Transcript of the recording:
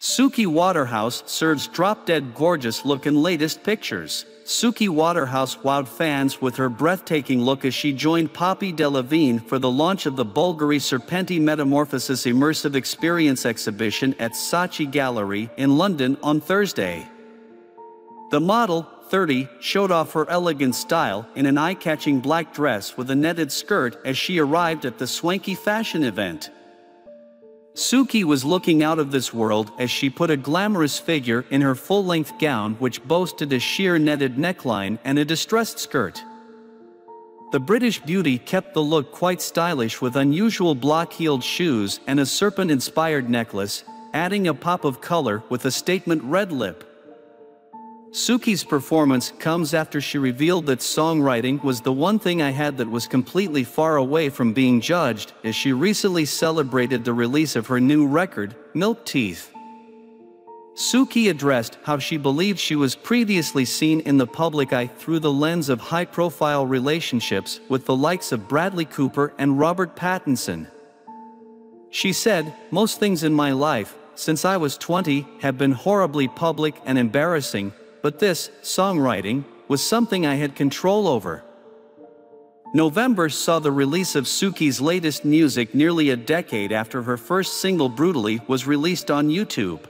Suki Waterhouse serves drop-dead gorgeous look in latest pictures. Suki Waterhouse wowed fans with her breathtaking look as she joined Poppy Delevingne for the launch of the Bulgari Serpenti Metamorphosis Immersive Experience exhibition at Saatchi Gallery in London on Thursday. The model, 30, showed off her elegant style in an eye-catching black dress with a netted skirt as she arrived at the swanky fashion event. Suki was looking out of this world as she put a glamorous figure in her full-length gown which boasted a sheer netted neckline and a distressed skirt. The British beauty kept the look quite stylish with unusual block-heeled shoes and a serpent-inspired necklace, adding a pop of color with a statement red lip. Suki's performance comes after she revealed that songwriting was the one thing I had that was completely far away from being judged, as she recently celebrated the release of her new record, Milk Teeth. Suki addressed how she believed she was previously seen in the public eye through the lens of high profile relationships with the likes of Bradley Cooper and Robert Pattinson. She said, Most things in my life, since I was 20, have been horribly public and embarrassing, but this, songwriting, was something I had control over. November saw the release of Suki's latest music nearly a decade after her first single Brutally was released on YouTube.